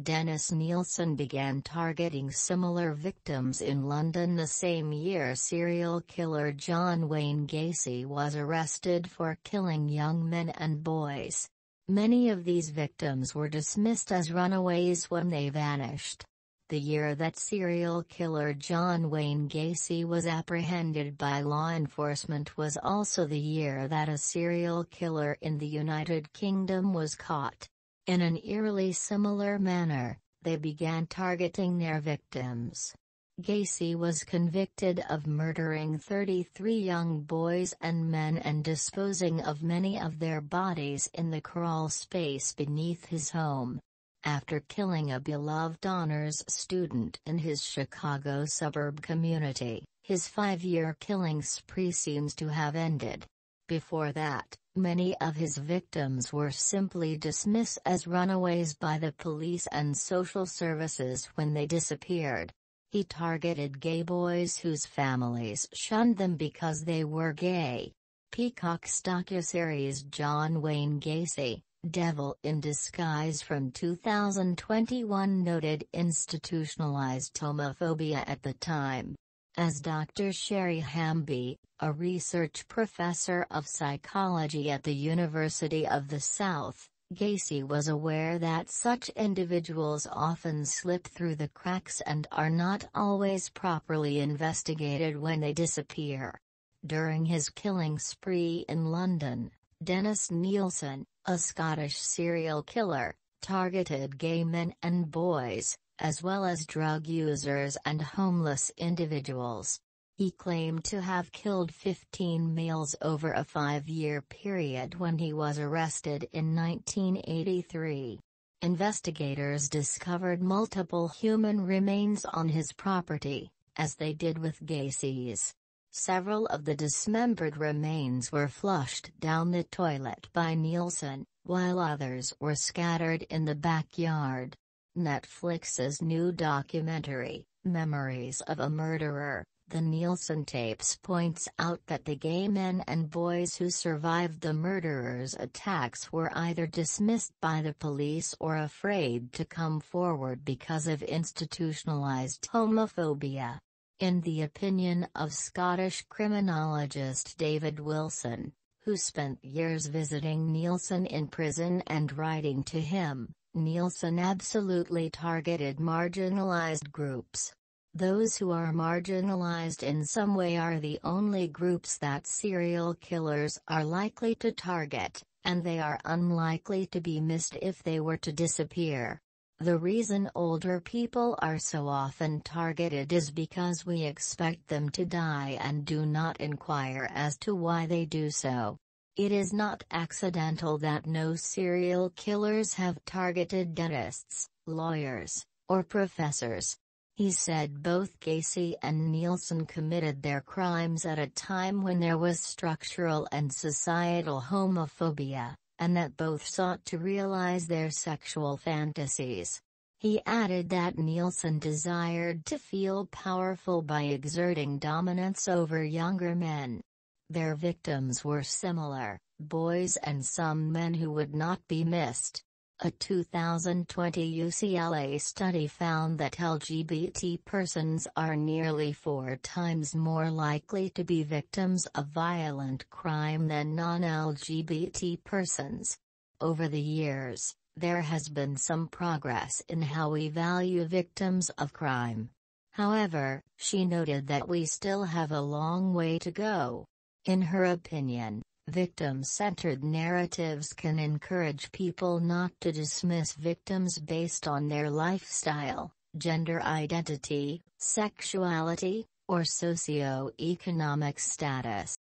Dennis Nilsen began targeting similar victims in London the same year serial killer John Wayne Gacy was arrested for killing young men and boys. Many of these victims were dismissed as runaways when they vanished. The year that serial killer John Wayne Gacy was apprehended by law enforcement was also the year that a serial killer in the United Kingdom was caught. In an eerily similar manner, they began targeting their victims. Gacy was convicted of murdering 33 young boys and men and disposing of many of their bodies in the crawl space beneath his home. After killing a beloved honors student in his Chicago suburb community, his five-year killing spree seems to have ended. Before that, many of his victims were simply dismissed as runaways by the police and social services when they disappeared. He targeted gay boys whose families shunned them because they were gay. Peacock's docuseries John Wayne Gacy, Devil in Disguise from 2021 noted institutionalized homophobia at the time. As Dr. Sherry Hamby, a research professor of psychology at the University of the South, Gacy was aware that such individuals often slip through the cracks and are not always properly investigated when they disappear. During his killing spree in London, Dennis Nilsen, a Scottish serial killer, targeted gay men and boys, as well as drug users and homeless individuals. He claimed to have killed 15 males over a five-year period when he was arrested in 1983. Investigators discovered multiple human remains on his property, as they did with Gacy's. Several of the dismembered remains were flushed down the toilet by Nilsen, while others were scattered in the backyard. Netflix's new documentary, Memories of a Murderer, The Nilsen Tapes points out that the gay men and boys who survived the murderer's attacks were either dismissed by the police or afraid to come forward because of institutionalized homophobia. In the opinion of Scottish criminologist David Wilson, who spent years visiting Nilsen in prison and writing to him, Nilsen absolutely targeted marginalized groups. Those who are marginalized in some way are the only groups that serial killers are likely to target, and they are unlikely to be missed if they were to disappear. The reason older people are so often targeted is because we expect them to die and do not inquire as to why they do so. It is not accidental that no serial killers have targeted dentists, lawyers, or professors. He said both Gacy and Nilsen committed their crimes at a time when there was structural and societal homophobia and that both sought to realize their sexual fantasies. He added that Nilsen desired to feel powerful by exerting dominance over younger men. Their victims were similar, boys and some men who would not be missed. A 2020 UCLA study found that LGBT persons are nearly four times more likely to be victims of violent crime than non-LGBT persons. Over the years, there has been some progress in how we value victims of crime. However, she noted that we still have a long way to go. In her opinion, Victim-centered narratives can encourage people not to dismiss victims based on their lifestyle, gender identity, sexuality, or socio-economic status.